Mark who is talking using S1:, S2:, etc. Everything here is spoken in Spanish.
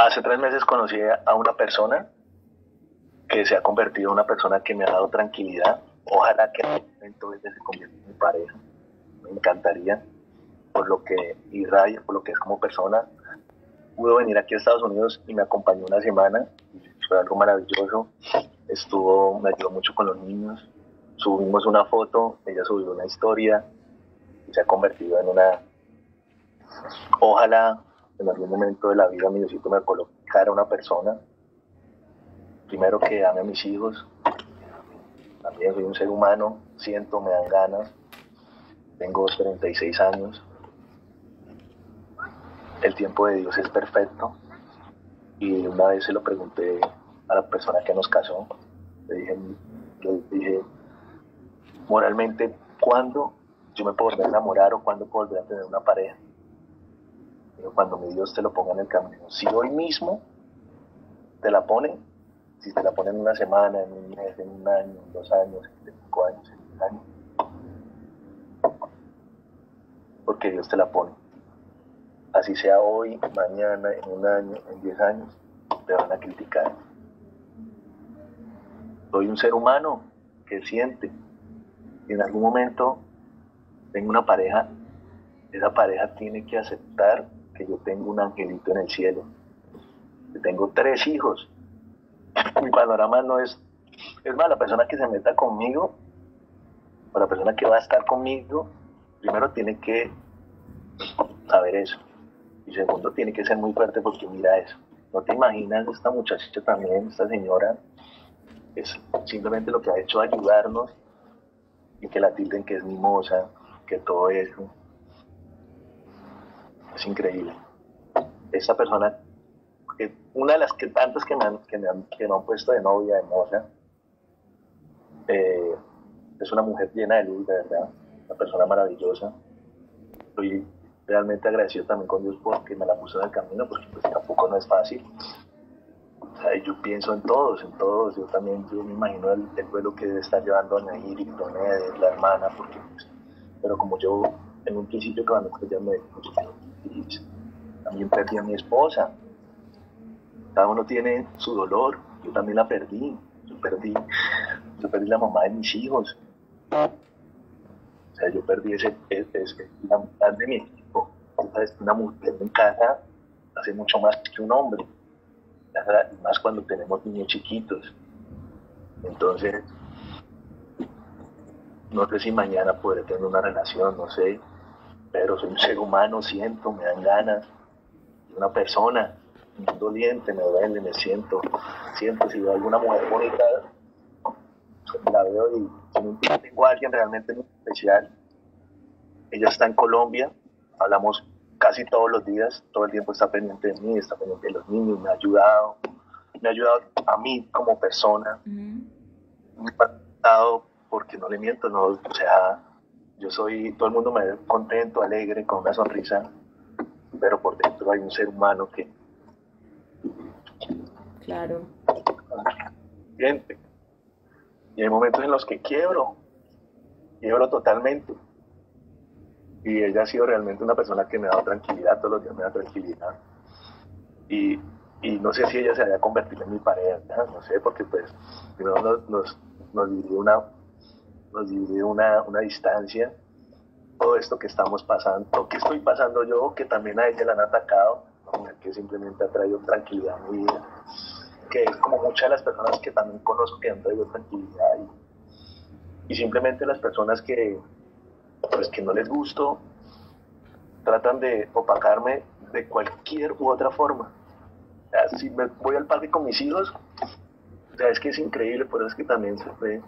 S1: Hace tres meses conocí a una persona que se ha convertido en una persona que me ha dado tranquilidad. Ojalá que en algún momento ella se convierta en mi pareja. Me encantaría por lo que irradia, por lo que es como persona. Pudo venir aquí a Estados Unidos y me acompañó una semana. Fue algo maravilloso. Estuvo, me ayudó mucho con los niños. Subimos una foto, ella subió una historia y se ha convertido en una. Ojalá en algún momento de la vida mi Diosito me colocara una persona. Primero que ame a mis hijos. También soy un ser humano, siento, me dan ganas. Tengo 36 años el tiempo de Dios es perfecto. Y una vez se lo pregunté a la persona que nos casó, le dije, le dije moralmente, ¿cuándo yo me puedo volver a enamorar o cuándo puedo volver a tener una pareja? Cuando mi Dios te lo ponga en el camino. Si hoy mismo te la pone, si te la pone en una semana, en un mes, en un año, en dos años, en cinco años, en un año, porque Dios te la pone así sea hoy, mañana, en un año, en diez años, te van a criticar. Soy un ser humano que siente. Y en algún momento tengo una pareja, esa pareja tiene que aceptar que yo tengo un angelito en el cielo, que tengo tres hijos. Mi panorama no es, es más, la persona que se meta conmigo, o la persona que va a estar conmigo, primero tiene que saber eso. Y segundo, tiene que ser muy fuerte porque mira eso. No te imaginas esta muchachita también, esta señora, es simplemente lo que ha hecho ayudarnos y que la tilden que es mimosa, que todo eso. Es increíble. Esta persona, una de las que tantas que me han, que me han, que han puesto de novia, de moza, eh, es una mujer llena de luz, de verdad, una persona maravillosa. Soy realmente agradecido también con Dios porque me la puso en el camino, porque pues tampoco no es fácil. O sea, yo pienso en todos, en todos. Yo también yo me imagino el, el vuelo que debe estar llevando Iris, Doña la hermana, porque pues, pero como yo en un principio cuando ella me también perdí a mi esposa. Cada uno tiene su dolor, yo también la perdí. Yo perdí, yo perdí la mamá de mis hijos. O sea, yo perdí ese, ese, la mitad de mi una mujer en casa hace mucho más que un hombre, y más cuando tenemos niños chiquitos. Entonces, no sé si mañana podré tener una relación, no sé, pero soy un ser humano, siento, me dan ganas, una persona, doliente, me duele, me siento, siento, si veo alguna mujer bonita, la veo y tengo a alguien realmente muy especial, ella está en Colombia, hablamos casi todos los días, todo el tiempo está pendiente de mí, está pendiente de los niños, me ha ayudado, me ha ayudado a mí como persona, me ha ayudado porque no le miento, no, o sea, yo soy, todo el mundo me ve contento, alegre, con una sonrisa, pero por dentro hay un ser humano que...
S2: Claro.
S1: Siente. Y hay momentos en los que quiebro, quiebro totalmente y ella ha sido realmente una persona que me ha dado tranquilidad, todos los días me da tranquilidad. Y, y no sé si ella se haya convertido en mi pareja, no sé, porque pues primero nos, nos, nos dividió, una, nos dividió una, una distancia, todo esto que estamos pasando, que estoy pasando yo, que también a ella la han atacado, que simplemente ha traído tranquilidad a mi vida, que es como muchas de las personas que también conozco que han traído tranquilidad y, simplemente las personas que, pues que no les gusto, tratan de opacarme de cualquier u otra forma. si me voy al parque con mis hijos, es que es increíble, pero es que también se ve